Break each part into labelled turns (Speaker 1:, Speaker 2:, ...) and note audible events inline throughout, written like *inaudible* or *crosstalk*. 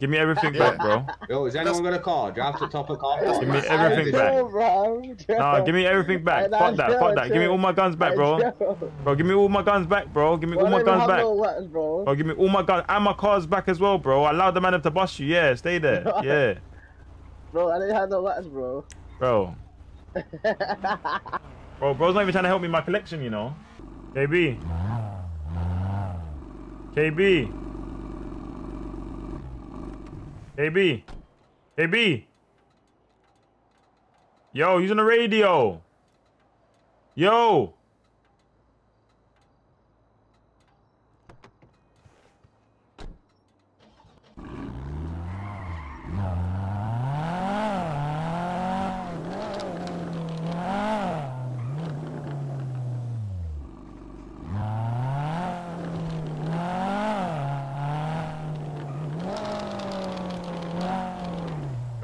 Speaker 1: Give me everything back, bro.
Speaker 2: Yo, is anyone got a car? Drive to the top of the car.
Speaker 1: Give me everything back. Nah, give me everything back. Fuck that, fuck that. Give me all my guns back, bro. Bro, give me all my guns back, bro. Give me all my guns back. Bro, give me all my guns and my cars back as well, bro. I allowed the man to bust you. Yeah, stay there. *laughs* Yeah.
Speaker 3: Bro, I didn't have no wax, bro.
Speaker 1: Bro. *laughs* bro, bro's not even trying to help me in my collection, you know. KB. KB. KB. KB. Yo, using the radio. Yo.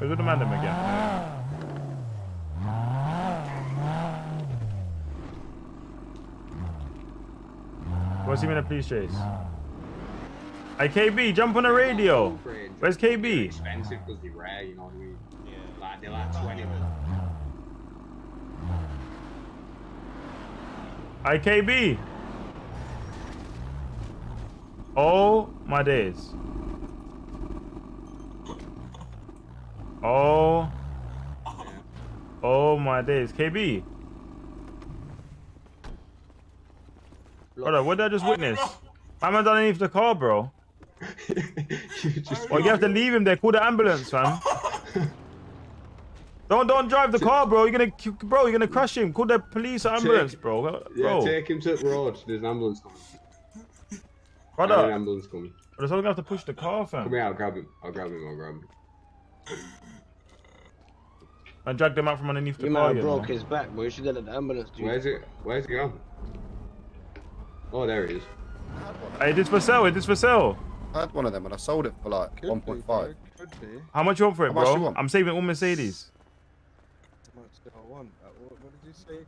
Speaker 1: Where's the man again? What's he in a police chase? Hey KB, jump on the radio. Where's KB?
Speaker 2: Expensive because they're rare, you know what I mean? Yeah. Like they're like 20.
Speaker 1: Hi KB. Oh my days. Oh. Oh my days. KB. Brother, what did I just witness? My man's underneath the car, bro.
Speaker 2: you just
Speaker 1: Well, you have to leave him there. Call the ambulance, fam. *laughs* don't don't drive the car, bro. You're gonna bro. You're gonna crush him. Call the police or ambulance, bro. Bro,
Speaker 2: Yeah, take him to the road. There's an ambulance coming. There's an
Speaker 1: brother.
Speaker 2: ambulance coming.
Speaker 1: But someone gonna have to push the car, fam.
Speaker 2: Come
Speaker 1: fam.
Speaker 2: here, I'll grab him. I'll grab him. I'll grab him.
Speaker 1: And drag them out from underneath the
Speaker 3: You
Speaker 1: car.
Speaker 3: might have
Speaker 1: You know?
Speaker 3: broke his back, bro. You should have let the ambulance do
Speaker 2: Where's it? Where's it gone? Oh, there he is.
Speaker 1: Hey, this for sale. This for sale.
Speaker 4: I had one of them and I sold it for like 1.5.
Speaker 1: How much you want for it,
Speaker 4: How much
Speaker 1: bro?
Speaker 4: you want?
Speaker 1: I'm saving all Mercedes.
Speaker 5: How much do I want? Uh, what, what did you say you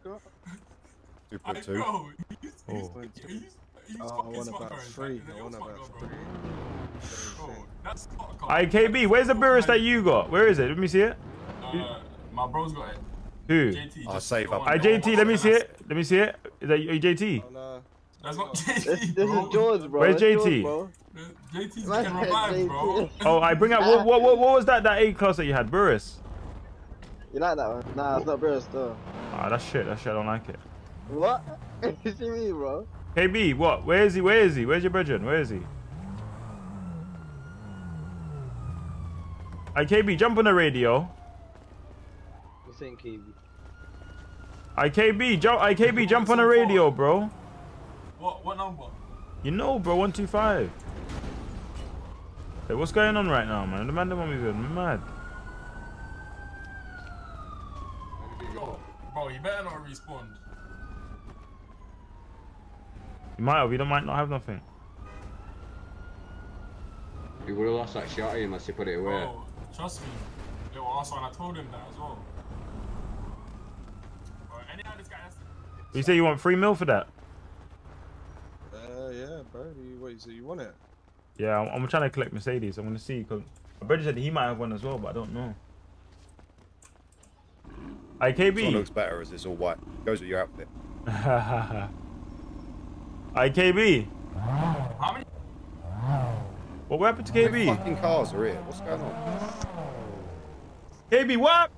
Speaker 5: got?
Speaker 4: 2.2.
Speaker 6: Bro, he's,
Speaker 1: Oh.
Speaker 6: he's, he's, he's
Speaker 5: Oh, I want about three.
Speaker 6: man.
Speaker 5: I want about three.
Speaker 6: Bro, that's smart car.
Speaker 1: Hey, KB, where's the Brabus that you got? Where is it? Let me see it.
Speaker 6: Uh, my bro's got it.
Speaker 1: Who?
Speaker 6: JT.
Speaker 4: I'll
Speaker 6: just
Speaker 4: save up.
Speaker 1: Hey, JT, let me see it. Let me see it. Is that you, JT?
Speaker 5: Oh, no.
Speaker 6: That's not
Speaker 3: This,
Speaker 6: JT,
Speaker 3: this
Speaker 6: bro.
Speaker 3: is George, bro.
Speaker 1: Where's JT?
Speaker 3: George, bro.
Speaker 6: JT's
Speaker 3: Man
Speaker 6: getting
Speaker 3: said
Speaker 6: revived, bro.
Speaker 3: JT.
Speaker 1: Oh, I bring out what, what what what was that that A class that you had, Brabus?
Speaker 3: You like that one? Nah, it's not Brabus though.
Speaker 1: Ah, that's shit. That shit. I don't like it.
Speaker 3: What? *laughs* you see me, bro?
Speaker 1: KB, what? Where is he? Where is he? Where's your brethren? Where is he? Hey, KB, jump on the radio.
Speaker 3: You think he...
Speaker 1: Hey, KB, jump. Hey, KB, jump on the radio, bro.
Speaker 6: What, what number?
Speaker 1: You know, bro. One two five. Hey, what's going on right now, man? The man don't want me to be mad.
Speaker 6: Bro, bro, you better not respawn.
Speaker 1: You might have. You don't might not have nothing.
Speaker 2: He would have lost that shot at him unless he put it away.
Speaker 6: Bro, trust me. Little arsehole, and I told him that as well. Bro, anyhow, this guy has to...
Speaker 1: You say you want three mil for that?
Speaker 5: Yeah, bro. You, wait, so you want it?
Speaker 1: Yeah, I'm, I'm trying to collect Mercedes. I'm gonna see. Cause my brother said he might have one as well, but I don't know. Hey,
Speaker 4: This one looks better as it's all white. Goes with your outfit. *laughs*
Speaker 1: Hey, KB.
Speaker 6: How many?
Speaker 1: What happened to
Speaker 4: How many
Speaker 1: KB?
Speaker 4: fucking cars are here? What's going on?
Speaker 1: KB, what?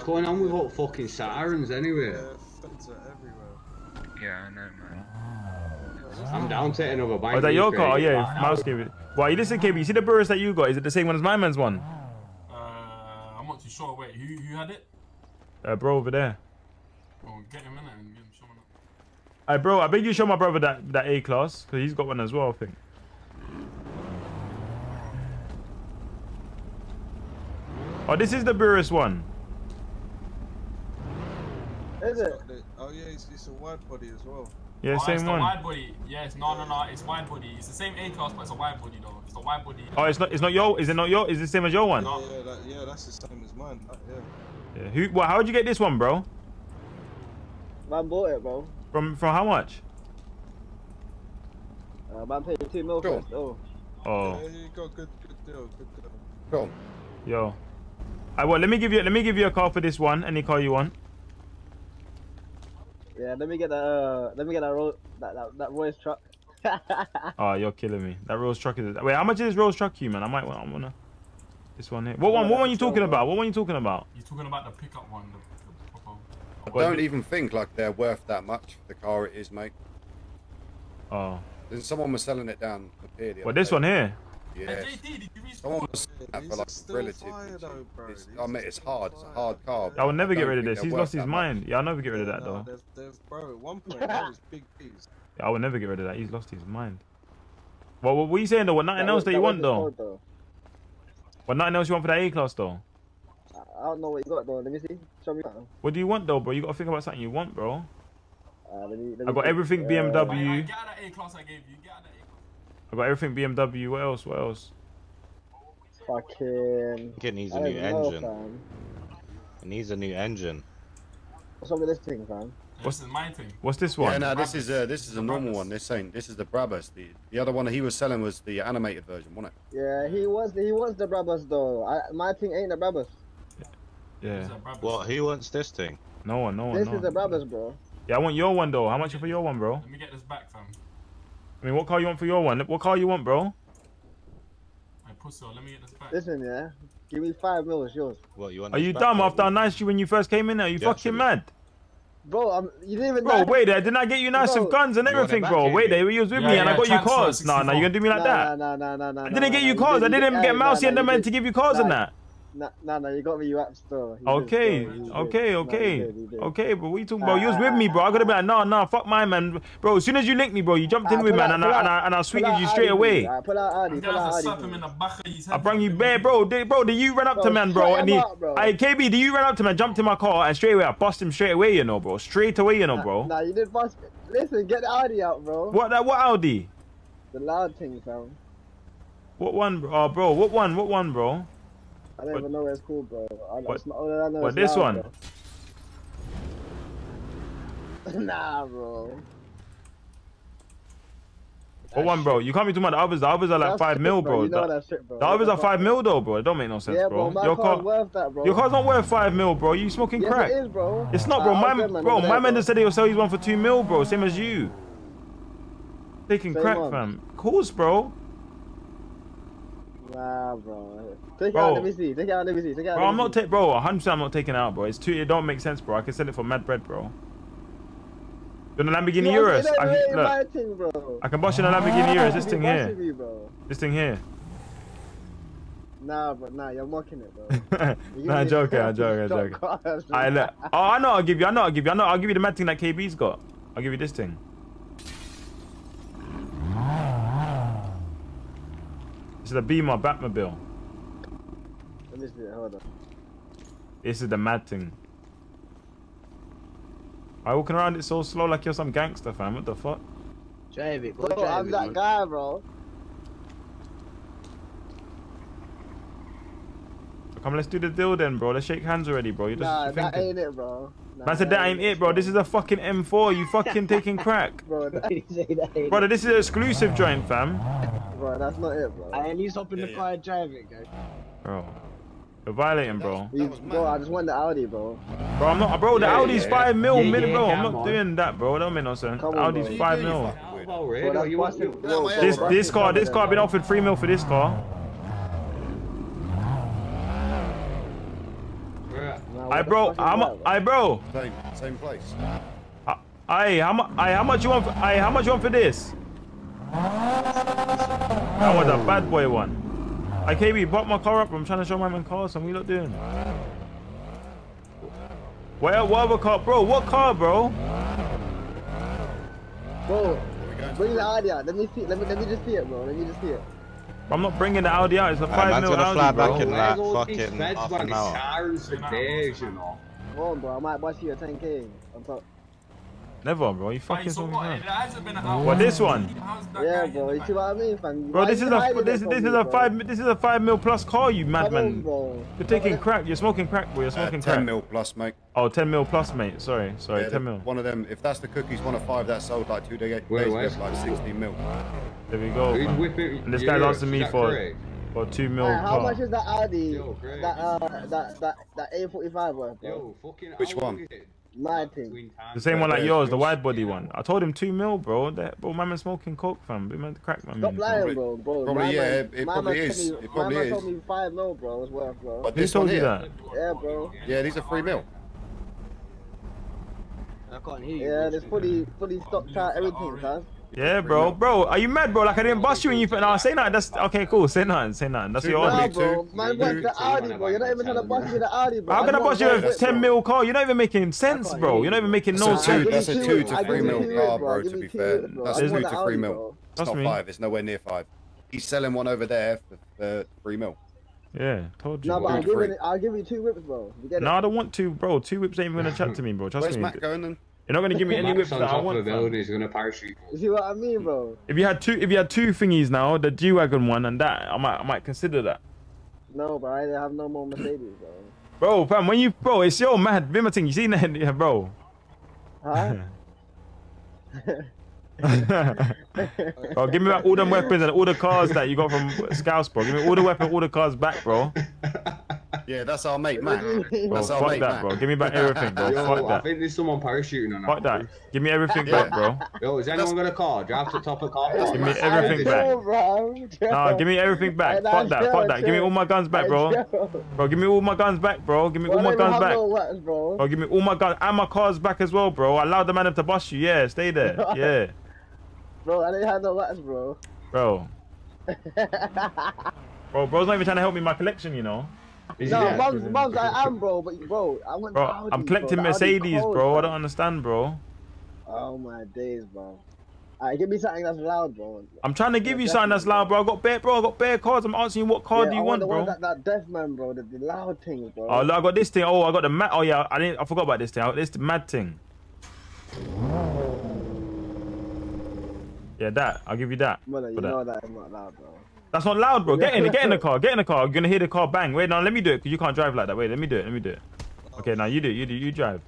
Speaker 2: What's going on with all fucking sirens anyway?
Speaker 5: Yeah, everywhere.
Speaker 7: Yeah, I know, man.
Speaker 2: I'm down to another bank.
Speaker 1: Oh, is that your car? Oh,
Speaker 2: Craig.
Speaker 1: yeah, mouse gave it. Why, you listen, KB. You see the Brabus that you got? Is it the same one as my man's one?
Speaker 6: Uh, I'm not too sure. Wait, who, who had it?
Speaker 1: Uh, bro, over there.
Speaker 6: Bro, get him in it and get him showing up.
Speaker 1: Hey, bro, I beg you show my brother that, that A class, because he's got one as well, I think. Oh, this is the Brabus one.
Speaker 3: Is it?
Speaker 5: Oh, yeah, it's, it's a wide body as well.
Speaker 1: Yeah,
Speaker 6: oh, it's
Speaker 1: same
Speaker 6: the
Speaker 1: one.
Speaker 6: wide body. Yes, no, no, no. It's wide body. It's the same A class, but it's a wide body though. It's a wide body.
Speaker 1: Oh, it's not. It's not your. Is it not your? Is it the same as your one?
Speaker 5: Yeah, yeah, that, yeah, that's the same as mine. That, yeah.
Speaker 1: Yeah. Who? Well, how'd you get this one, bro?
Speaker 3: Man bought it, bro.
Speaker 1: From from how much?
Speaker 3: Uh, man paid two mil
Speaker 4: Sure.
Speaker 3: first. Oh.
Speaker 1: Oh,
Speaker 5: There you go, good, good deal, good deal.
Speaker 4: Go on.
Speaker 1: yo. I well, let me give you let me give you a car for this one. Any car you want?
Speaker 3: Yeah, let me get the uh, let me get that ro- that that, that Royce truck. *laughs*
Speaker 1: Oh, you're killing me. That Rolls truck is. Wait, how much is this Rolls truck, you man? I might want. I wanna. This one here. What one? What one are you talking about? What one are you talking about?
Speaker 6: You're talking about the pickup one, the, the proper.
Speaker 4: I don't even think like they're worth that much the car it is, mate.
Speaker 1: Oh,
Speaker 4: Then someone was selling it down the pier. the
Speaker 1: well,
Speaker 4: other
Speaker 1: this
Speaker 4: day.
Speaker 1: one here.
Speaker 4: Yeah.
Speaker 6: Hey, JD, did you reach
Speaker 4: Someone was
Speaker 5: Yeah,
Speaker 4: that
Speaker 5: these
Speaker 4: for like
Speaker 5: still fire though, bro.
Speaker 4: It's- I mean, it's hard. It's a hard car.
Speaker 1: I will never get rid of this. He's lost his
Speaker 4: that much.
Speaker 1: mind. Yeah, I'll never get rid of that though.
Speaker 5: There's, there's, bro, 1.1 is big piece.
Speaker 1: Yeah, *laughs* I will never get rid of that. He's lost his mind. Well, what were you saying though? What nothing else that you want though?
Speaker 3: though?
Speaker 1: What nothing else you want for that A class though?
Speaker 3: I I don't know what you got though. Let me see. Show me. that.
Speaker 1: What do you want though, bro? You gotta think about something you want, bro.
Speaker 3: Uh, let me, let
Speaker 1: I
Speaker 3: me
Speaker 1: got
Speaker 3: see.
Speaker 1: everything BMW.
Speaker 6: Hey, hey, get out of that A class I gave you. Get out of that A class.
Speaker 1: I got everything BMW. What else? What else?
Speaker 3: Fucking.
Speaker 7: It needs
Speaker 3: I
Speaker 7: a
Speaker 3: don't
Speaker 7: new
Speaker 3: even know,
Speaker 7: engine.
Speaker 3: fam.
Speaker 7: It needs a new engine.
Speaker 3: What's up with this thing, fam?
Speaker 6: This is my thing.
Speaker 1: What's this one?
Speaker 4: Yeah,
Speaker 1: one?
Speaker 4: no, this is a this is a
Speaker 6: The
Speaker 4: normal
Speaker 6: Brabus.
Speaker 4: one. This ain't. This is the Brabus. The the other one that he was selling was the animated version, wasn't it?
Speaker 3: Yeah, he was he was the Brabus though. I, my thing ain't the Brabus.
Speaker 1: Yeah.
Speaker 6: This is a Brabus.
Speaker 7: What? Who wants this thing?
Speaker 1: No one. No one.
Speaker 3: This
Speaker 1: no
Speaker 3: is the. Brabus, bro.
Speaker 1: Yeah, I want your one though. How much for your one, bro?
Speaker 6: Let me get this back, fam.
Speaker 1: I mean, what car you want for your one? What car you want, bro?
Speaker 6: Hey, pussy, let me get this back.
Speaker 3: Listen, yeah. Give me five mil, it's yours.
Speaker 7: What you want?
Speaker 1: Are you dumb
Speaker 7: or
Speaker 1: after I
Speaker 7: what?
Speaker 1: knifed you when you first came in there? Are you
Speaker 7: Yeah,
Speaker 1: fucking mad?
Speaker 3: Bro, I'm, you didn't even
Speaker 1: Bro,
Speaker 3: know-
Speaker 1: wait there. Didn't I get you nice
Speaker 3: Bro,
Speaker 1: with guns and
Speaker 7: you want it
Speaker 1: everything,
Speaker 7: back,
Speaker 1: bro? Wait there. You was with
Speaker 6: Yeah,
Speaker 1: me and I got you cars. Nah, nah, you
Speaker 6: 64.
Speaker 1: gonna do me like
Speaker 3: Nah,
Speaker 1: that?
Speaker 3: Nah, nah, nah, nah,
Speaker 1: I didn't
Speaker 3: nah,
Speaker 1: get you
Speaker 3: nah,
Speaker 1: cars. I
Speaker 3: did-
Speaker 1: didn't
Speaker 3: hey,
Speaker 1: get
Speaker 3: nah,
Speaker 1: Mousy
Speaker 3: nah,
Speaker 1: and the
Speaker 3: you
Speaker 1: man to give you cars and that.
Speaker 3: Nah, no, nah, you got me, you app store. You
Speaker 1: Okay,
Speaker 3: bro, did.
Speaker 1: okay,
Speaker 3: Nah,
Speaker 1: okay,
Speaker 3: you did, you did.
Speaker 1: okay, but What you talking about? You was with me, bro. I gotta be like, nah, nah, fuck my man, bro. As soon as you linked me, bro, you jumped in
Speaker 3: Ah,
Speaker 1: with
Speaker 3: pull
Speaker 1: man,
Speaker 3: out,
Speaker 1: and
Speaker 3: pull
Speaker 1: I and I and I sweeted you straight
Speaker 3: for
Speaker 1: away.
Speaker 3: Alright, Pull out Adi,
Speaker 6: I'm
Speaker 3: pull out Adi.
Speaker 6: him in the back of his head.
Speaker 1: I brung you
Speaker 6: fam.
Speaker 1: bare, bro. Did, bro, did you run up to man, bro? And he,
Speaker 3: him out, bro.
Speaker 1: hey, KB, did you run up to man, jumped in my car, and straight away I bust him straight away, you know, bro. Straight away, you know, bro.
Speaker 3: Nah, you did bust. Listen, get the Audi out, bro.
Speaker 1: What that? What Audi?
Speaker 3: The loud thing, fam.
Speaker 1: What one, bro? Oh, bro, what one? What one, bro?
Speaker 3: I don't
Speaker 1: What-
Speaker 3: even know where it's called, bro. I,
Speaker 1: what-
Speaker 3: not, I know
Speaker 1: what,
Speaker 3: is
Speaker 1: this
Speaker 3: loud,
Speaker 1: one?
Speaker 3: bro. *laughs* nah, bro.
Speaker 1: What one, bro? You can't be talking about the others. The others are like
Speaker 3: That's
Speaker 1: five
Speaker 3: shit,
Speaker 1: mil, bro.
Speaker 3: You know
Speaker 1: The,
Speaker 3: that shit, bro.
Speaker 1: the others are five mil, though, bro. It don't make no sense,
Speaker 3: Yeah,
Speaker 1: bro.
Speaker 3: bro.
Speaker 1: Your
Speaker 3: car's
Speaker 1: car,
Speaker 3: worth that, bro.
Speaker 1: your car's not worth five mil, bro. You smoking
Speaker 3: yes,
Speaker 1: crack?
Speaker 3: it is, bro.
Speaker 1: It's not, bro.
Speaker 3: Ah,
Speaker 1: My,
Speaker 3: man
Speaker 1: bro, my man just said he'll sell his one for two mil, bro. Same as you. Taking
Speaker 3: Same
Speaker 1: crack,
Speaker 3: one.
Speaker 1: fam. Of course, bro.
Speaker 3: Nah, bro. Take
Speaker 1: Bro.
Speaker 3: out, let me see. Take out, let me see. Take out.
Speaker 1: Bro, I'm not taking, bro. 100. percent I'm not taking out, bro. It's too. It don't make sense, bro. I can sell it for mad bread, bro. The Lamborghini
Speaker 3: You
Speaker 1: Urus. I can, look,
Speaker 3: thing, bro.
Speaker 1: I can bust you in a ah, Lamborghini Urus. This thing here.
Speaker 3: Me.
Speaker 1: This thing here.
Speaker 3: Nah, but nah, you're mocking it, bro. *laughs*
Speaker 1: Nah, I'm joking. I'm joking. I'm joking.
Speaker 3: cars,
Speaker 1: I look. Oh, I know. I'll give you. I know. I'll give you. I know. I'll give you the mad thing that KB's got. I'll give you this thing. This is the Beamer Batmobile.
Speaker 3: Let me see it, hold on.
Speaker 1: This is the mad thing. I walking around it so slow like you're some gangster, fam. What the fuck?
Speaker 8: Drive it,
Speaker 3: Bro,
Speaker 8: drive
Speaker 3: I'm
Speaker 8: it,
Speaker 3: that
Speaker 8: man.
Speaker 3: guy, bro.
Speaker 1: Come, let's do the deal then, bro. Let's shake hands already, bro. You're just
Speaker 3: Nah, that ain't it, bro. Nah,
Speaker 1: Man said that ain't it, bro. This is a fucking M4. You fucking taking crack. *laughs*
Speaker 3: Bro, that,
Speaker 8: He say
Speaker 1: Brother, this is an exclusive joint, fam.
Speaker 3: Bro, that's not it, bro.
Speaker 8: I at least hop in the
Speaker 4: Yeah,
Speaker 8: car and drive it, guys.
Speaker 1: Bro. You're violating, bro.
Speaker 3: You-
Speaker 4: was
Speaker 3: bro. I just want the Audi, bro.
Speaker 1: Bro, I'm not, bro. The
Speaker 8: Yeah,
Speaker 1: Audi's
Speaker 8: yeah.
Speaker 1: five mil,
Speaker 8: Yeah,
Speaker 1: mil,
Speaker 8: yeah,
Speaker 1: bro. I'm not
Speaker 8: on.
Speaker 1: doing that, bro. That don't make no sense.
Speaker 3: Come
Speaker 1: The
Speaker 3: on,
Speaker 1: Audi's
Speaker 3: bro.
Speaker 1: five
Speaker 4: You do, you
Speaker 1: mil.
Speaker 4: fucking.
Speaker 3: Bro,
Speaker 2: You want
Speaker 3: busting- bro,
Speaker 4: This-
Speaker 3: bro,
Speaker 1: This
Speaker 3: bro,
Speaker 1: this
Speaker 3: that's
Speaker 1: car, this car been offered three mil for this car.
Speaker 2: Right.
Speaker 3: Nah,
Speaker 1: I
Speaker 3: what the
Speaker 1: bro,
Speaker 3: fuck is
Speaker 1: how
Speaker 3: that,
Speaker 1: much? I bro.
Speaker 4: Same, same place.
Speaker 1: I how much? I how much you want? For, I how much you want for this? That was a bad boy one. I KB, bought my car up. I'm trying to show my man cars. And we not doing. What, what other car, bro? What car, bro?
Speaker 3: Bro,
Speaker 4: we going to
Speaker 3: bring
Speaker 4: the
Speaker 3: the? Audi out. Let me see. Let me let me just see it, bro. Let me just see it.
Speaker 1: I'm not bringing the Audi out. It's a five
Speaker 7: man's
Speaker 1: mil
Speaker 7: gonna
Speaker 1: Audi,
Speaker 7: fly
Speaker 1: bro.
Speaker 7: back in
Speaker 2: Where's
Speaker 7: like
Speaker 2: all these
Speaker 7: fucking
Speaker 2: feds
Speaker 7: half
Speaker 2: buying
Speaker 7: an hour.
Speaker 2: cars days, you know?
Speaker 3: Hold on, bro. I might bust you a 10k on top.
Speaker 1: Never, bro. You fucking
Speaker 6: Wait, so what?
Speaker 1: crack.
Speaker 6: It hasn't been an hour.
Speaker 1: What, this one?
Speaker 3: Yeah, bro. You see what I mean, fam?
Speaker 1: Bro, this
Speaker 3: you
Speaker 1: is a this this is a
Speaker 3: bro?
Speaker 1: five this is a five mil plus car, you madman.
Speaker 3: bro.
Speaker 1: You're taking crack. You're smoking crack, bro. You're
Speaker 4: Uh,
Speaker 1: smoking
Speaker 4: 10
Speaker 1: crack.
Speaker 4: mil plus, mate.
Speaker 1: Oh, 10 mil plus, mate. Sorry, sorry,
Speaker 4: Yeah,
Speaker 1: 10 mil.
Speaker 4: One of them, if that's the cookies, one of five that sold like two days,
Speaker 2: Wait, wait.
Speaker 4: ago for like 16 mil.
Speaker 1: There we go. Man. And this
Speaker 2: yeah,
Speaker 1: guy's asking me for
Speaker 2: correct?
Speaker 1: for two mil
Speaker 3: Alright, how
Speaker 1: car.
Speaker 3: much is that Audi?
Speaker 2: Yo,
Speaker 3: that uh, that that that A45 worth.
Speaker 2: Yo, fucking.
Speaker 4: Which
Speaker 2: how
Speaker 4: one?
Speaker 2: Long is it?
Speaker 3: My
Speaker 2: Like,
Speaker 3: thing.
Speaker 1: The same one like yours, the wide body one. I told him two mil, bro. That bro, my man smoking coke, fam. Big man, crack, man.
Speaker 3: Stop lying, bro, bro.
Speaker 4: probably,
Speaker 3: my
Speaker 4: yeah,
Speaker 3: man,
Speaker 4: it- it probably is.
Speaker 3: Me,
Speaker 4: It probably
Speaker 3: my man
Speaker 4: is.
Speaker 3: told me five mil, bro. It's worth, bro.
Speaker 4: But
Speaker 1: Who told you that?
Speaker 3: Yeah, bro.
Speaker 4: yeah, these are three mil.
Speaker 8: I can't hear you.
Speaker 3: Yeah,
Speaker 8: bro.
Speaker 3: there's fully fully stocked out oh, everything, cuz.
Speaker 1: Yeah, bro, bro. Are you mad, bro? Like I didn't bust you and you. No, say nothing. That's okay. Cool. Say nothing. Say nothing. That's
Speaker 4: Two
Speaker 1: your
Speaker 4: mil.
Speaker 3: Nah.
Speaker 4: Two,
Speaker 3: bro. Man,
Speaker 2: two,
Speaker 3: what's the Audi, bro? You're not even trying to bust
Speaker 2: you.
Speaker 3: me the Audi, bro.
Speaker 1: How can I bust you a 10 mil car? You're not even making sense, bro. You're not even making no
Speaker 4: That's two,
Speaker 1: sense.
Speaker 4: that's a two
Speaker 3: two
Speaker 4: to three mil car,
Speaker 3: bro.
Speaker 4: bro, to be fair. That's two to three mil. It's not five. It's nowhere near five. He's selling one over there for, for three mil.
Speaker 1: Yeah, told you.
Speaker 3: No, but. I'm
Speaker 4: Two, three.
Speaker 3: giving it. I'll give you two whips, bro. You it?
Speaker 1: No, I don't want to, bro. Two whips ain't even gonna chat to me, bro. Trust
Speaker 4: Where's
Speaker 1: me.
Speaker 4: Matt going then?
Speaker 1: You're not gonna give me any
Speaker 2: Max
Speaker 1: whips that I
Speaker 2: top of
Speaker 1: want.
Speaker 2: the
Speaker 1: fam.
Speaker 2: building is gonna parachute.
Speaker 3: You see what I mean, bro?
Speaker 1: If you had two, if you had two thingies now, the G wagon one and that, I might, I might consider that.
Speaker 3: No, bro. I have no more Mercedes, bro.
Speaker 1: Bro, fam, when you, bro, it's your mad Bimmer thing. You seen that, *laughs* yeah, bro?
Speaker 3: Huh? *laughs*
Speaker 1: bro, give me back all them weapons and all the cars that you got from Scouts, bro. Give me all the weapons, all the cars back, bro. *laughs*
Speaker 4: Yeah, that's our mate, Matt.
Speaker 1: Bro,
Speaker 4: That's our
Speaker 1: fuck
Speaker 4: mate,
Speaker 1: that,
Speaker 4: Matt.
Speaker 1: bro. Give me back *laughs* everything, bro.
Speaker 2: Yo,
Speaker 1: fuck
Speaker 2: I
Speaker 1: that.
Speaker 2: think there's someone parachuting on
Speaker 1: Fuck that. Give me everything
Speaker 4: Yeah.
Speaker 1: back, bro.
Speaker 2: Yo, is anyone got a car? Drive to the top of the car.
Speaker 1: Give me everything back.
Speaker 3: Chill, bro.
Speaker 1: Nah, give me everything back.
Speaker 3: Hey, nah,
Speaker 1: Fuck that,
Speaker 3: chill,
Speaker 1: fuck that. Give me all my guns back, bro. Bro, give me all my guns back, bro. Give me all my guns back.
Speaker 3: bro.
Speaker 1: Bro, give me all my guns and my cars back as well, bro. I allowed the man to bust you. Yeah, stay there. *laughs* Yeah,
Speaker 3: Bro, I didn't have no weapons, bro.
Speaker 1: bro. *laughs* Bro, bro's not even trying to help me in my collection, you know.
Speaker 2: Is
Speaker 3: no,
Speaker 2: he
Speaker 3: mums,
Speaker 2: actually?
Speaker 3: mums, I am, bro. But bro, I went.
Speaker 1: Bro,
Speaker 3: to Audi,
Speaker 1: I'm collecting
Speaker 3: bro.
Speaker 1: Mercedes,
Speaker 3: cold,
Speaker 1: bro. I don't understand, bro.
Speaker 3: Oh my days, bro. Alright, give me something that's loud, bro.
Speaker 1: I'm trying to give you
Speaker 3: Yeah,
Speaker 1: something that's loud, bro. I got bare, bro. I got bare cards. I'm asking you what card
Speaker 3: Yeah,
Speaker 1: do you
Speaker 3: I
Speaker 1: want,
Speaker 3: the
Speaker 1: bro?
Speaker 3: One that, that deaf man, bro. The, the loud things, bro.
Speaker 1: Oh, look, I got this thing. Oh, I got the mad. Oh yeah, I didn't. I forgot about this thing. I got this mad thing. Yeah, that. I'll give you that.
Speaker 3: Mother, you
Speaker 1: for that.
Speaker 3: know that is not loud, bro.
Speaker 1: That's not loud, bro. Get in, get in the car. Get in the car. You're gonna hear the car bang. Wait, now let me do it because you can't drive like that. Wait, let me do it. Let me do it. Okay, now you do. You do. You drive.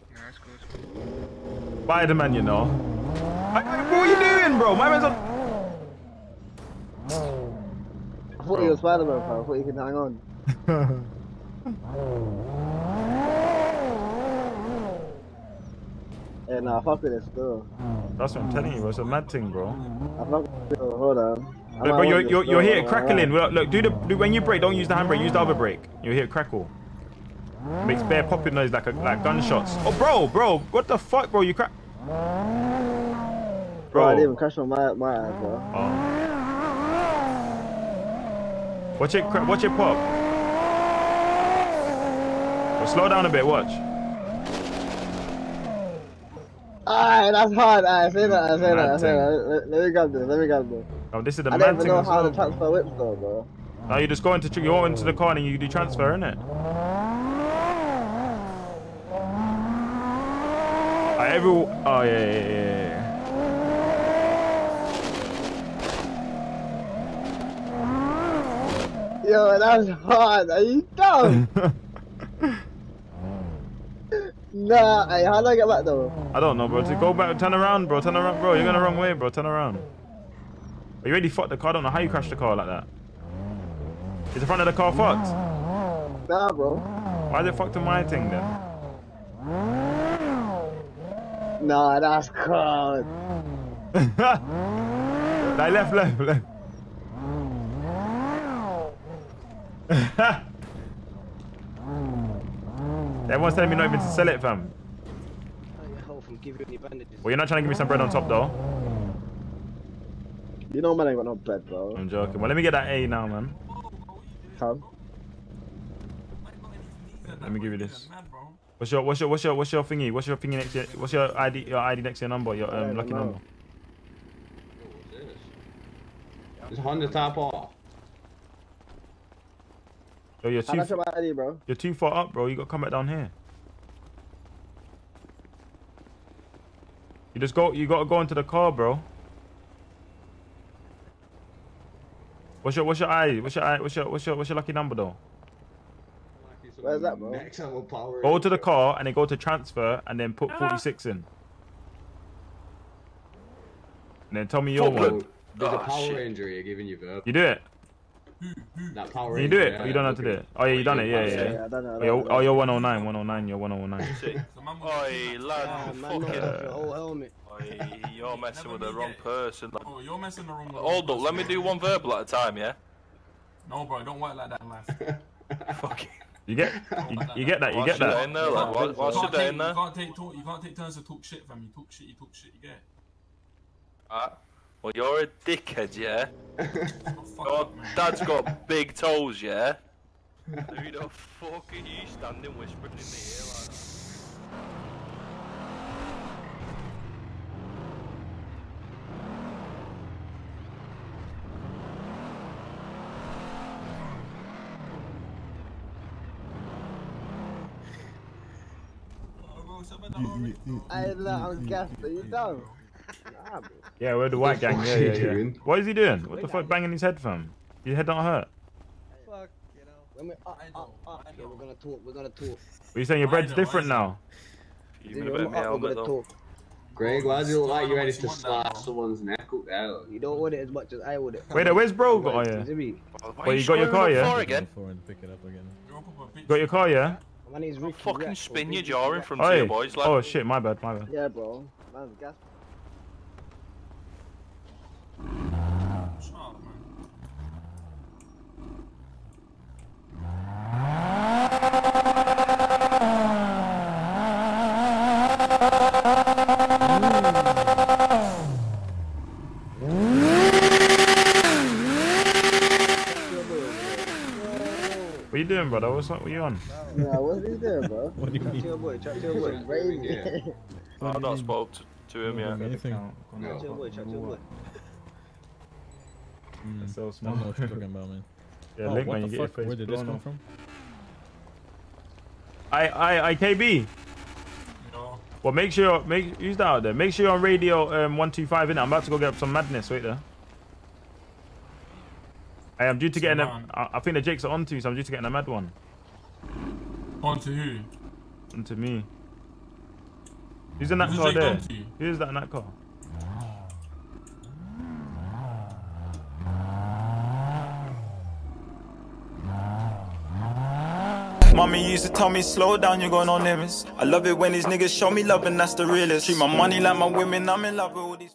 Speaker 1: Spider-Man, you know. Hey, hey, What are you doing, bro? My man's on.
Speaker 3: I thought you were Spider-Man, bro. I thought you could hang on. Yeah, *laughs* nah, fuck with it still.
Speaker 1: That's what I'm telling you. bro. It's a mad thing, bro.
Speaker 3: I fuck with it. Oh, hold on. I
Speaker 1: Look, bro, you're,
Speaker 3: want this
Speaker 1: you're,
Speaker 3: still,
Speaker 1: you're here crackling. Look, look, do the do, when you brake, don't use the handbrake, use the other brake. You'll hear it crackle. Makes bare popping noise like a, like gunshots. Oh, bro, bro, what the fuck, bro? You crack.
Speaker 3: Bro, I didn't even crash on my, my ass, bro.
Speaker 1: oh. watch it, cra- watch it pop. Well, slow down a bit. Watch.
Speaker 3: Alright, that's hard. Alright, say that, say that,
Speaker 1: Mad
Speaker 3: say that. Let, let me grab this, let me grab this.
Speaker 1: Oh, this is the
Speaker 3: I
Speaker 1: mad
Speaker 3: don't even know how
Speaker 1: well.
Speaker 3: to transfer whips though, bro.
Speaker 1: Now you just go into you go into the car and you do transfer, innit? Uh, every oh yeah yeah yeah. yeah.
Speaker 3: Yo, that's hard. Are you dumb? *laughs* nah, hey, how do I get back though?
Speaker 1: I don't know, bro. To go back, turn around, bro. Turn around, bro. You're going the wrong way, bro. Turn around. Are you already fucked the car? I don't know how you crashed the car like that. Is the front of the car fucked?
Speaker 3: Nah, bro.
Speaker 1: Why is it fucked to my thing then?
Speaker 3: Nah, that's cold. *laughs*
Speaker 1: like left, left, left. *laughs* *laughs* Everyone's telling me not even to sell it, fam.
Speaker 8: Oh, your health will give you any bandages.
Speaker 1: Well, you're not trying to give me some bread on top, though.
Speaker 3: You know man ain't got no bread, bro.
Speaker 1: I'm joking. Well, let me get that A now, man.
Speaker 3: Come.
Speaker 1: Let me give you this.
Speaker 6: Mad, bro.
Speaker 1: What's your what's your what's your what's your thingy? What's your thingy next to your, what's your ID your ID next to your number? Your um
Speaker 3: don't
Speaker 1: lucky
Speaker 3: know.
Speaker 1: number.
Speaker 2: It's Honda top off.
Speaker 1: Yo, you're
Speaker 3: How
Speaker 1: too
Speaker 3: much my ID, bro?
Speaker 1: you're too far up, bro. You got to come back down here. You just go. You gotta go into the car, bro. What's your What's your eye? What's your eye? What's your What's your What's your lucky number though?
Speaker 3: Where's that, bro?
Speaker 2: Next level power.
Speaker 1: Go to the car and then go to transfer and then put ah. 46 in. And then tell me your
Speaker 2: Oh,
Speaker 1: one.
Speaker 2: There's a
Speaker 9: Oh,
Speaker 2: power
Speaker 9: shit.
Speaker 2: ranger here giving you verb.
Speaker 1: You do it.
Speaker 2: That power
Speaker 1: You do it.
Speaker 2: yeah,
Speaker 1: you don't have to do it. Oh yeah, you done it. Yeah,
Speaker 2: Yeah,
Speaker 1: yeah.
Speaker 3: Yeah,
Speaker 1: yeah.
Speaker 3: Know.
Speaker 1: Oh, you're,
Speaker 3: know.
Speaker 1: oh, you're 109, 109, you're 109.
Speaker 9: Sick.
Speaker 6: The man was
Speaker 9: Oi, lad,
Speaker 8: man,
Speaker 9: fuck it.
Speaker 8: whole helmet.
Speaker 9: Oi, you're messing with the wrong person.
Speaker 6: Oh, you're messing the wrong.
Speaker 9: Hold up, let me do one verbal at a time, yeah?
Speaker 6: No, bro, don't work like that in life. *laughs*
Speaker 9: Fuck it.
Speaker 1: You get, you, you get that, you
Speaker 9: Why
Speaker 1: get
Speaker 9: should
Speaker 1: that.
Speaker 9: in there, lad? Why, why should
Speaker 6: can't
Speaker 9: I in
Speaker 6: you
Speaker 9: there?
Speaker 6: can't take talk, you can't take turns to talk shit, fam. You talk shit, you talk shit. You get it.
Speaker 9: Uh, Well, you're a dickhead, yeah? *laughs*
Speaker 6: Oh,
Speaker 9: Your dad's got *laughs* big toes, yeah? *laughs* Who the fuck are you standing whispering in the ear like that?
Speaker 6: Oh, bro, something that
Speaker 3: I look, I'm gassed. Are you dumb? Nah, bro.
Speaker 1: Yeah, we're the white gang.
Speaker 2: fuck
Speaker 1: Yeah,
Speaker 2: are you
Speaker 1: yeah, yeah. What is he doing? What the fuck banging his head fam? Your head don't hurt.
Speaker 5: Fuck, you know.
Speaker 8: When we, uh, uh, uh,
Speaker 6: okay,
Speaker 8: we're gonna talk. We're gonna talk.
Speaker 1: What you saying? Your bread's
Speaker 6: know,
Speaker 1: different now.
Speaker 9: You
Speaker 8: When
Speaker 9: mean a
Speaker 8: we're
Speaker 9: bit of me
Speaker 8: up, we're gonna talk.
Speaker 2: Greg, why does it look like you're ready to
Speaker 6: don't know what you want
Speaker 2: slash someone's neck up there?
Speaker 8: You don't want it as much as I would it.
Speaker 1: Wait, there, where's bro? got- Oh
Speaker 8: Right,
Speaker 1: yeah.
Speaker 8: is it me?
Speaker 9: Why
Speaker 1: Well, you got your car, yeah?
Speaker 9: for again?
Speaker 5: and pick it up again.
Speaker 6: You're a proper bitch.
Speaker 1: Got your car, yeah?
Speaker 8: My name's Ricky.
Speaker 9: Fucking spin your jaw in front of
Speaker 1: Oi.
Speaker 9: your boys, lad.
Speaker 1: Oh shit, my bad, my bad.
Speaker 3: Yeah, bro. Man's gassed.
Speaker 6: Shut up, man.
Speaker 1: What you doing, brother? What's up? What you on?
Speaker 3: Yeah, what's he doing, bro? *laughs*
Speaker 5: What do you
Speaker 8: Chat to
Speaker 5: mean?
Speaker 8: your boy. Chat to your boy.
Speaker 3: It's
Speaker 9: I've not spoke to, to him yet.
Speaker 5: Anything?
Speaker 8: Chat to your boy. Chat to your boy.
Speaker 5: Mm,
Speaker 1: so
Speaker 5: I
Speaker 1: small.
Speaker 5: don't know what you're talking about, man. *laughs*
Speaker 1: Yeah,
Speaker 5: oh,
Speaker 1: link
Speaker 5: what
Speaker 1: when
Speaker 5: the
Speaker 1: you
Speaker 5: fuck?
Speaker 1: face
Speaker 5: Where did this come
Speaker 1: off.
Speaker 5: from?
Speaker 1: I, I, I, KB.
Speaker 6: Yo,
Speaker 1: Well, make sure, make use that out there. Make sure you're on radio um one two five in. I'm about to go get up some madness. Wait there. I am due to get in a. I, I think the Jakes are on to, so I'm due to get in a mad one.
Speaker 6: on to who?
Speaker 1: Onto me. Who's in that
Speaker 6: Who's
Speaker 1: car there?
Speaker 6: on?
Speaker 1: Who's that in that car?
Speaker 10: Mommy used to tell me, slow down, you're going on limits. I love it when these niggas show me love, and that's the realest. Treat my money like my women, I'm in love with all these.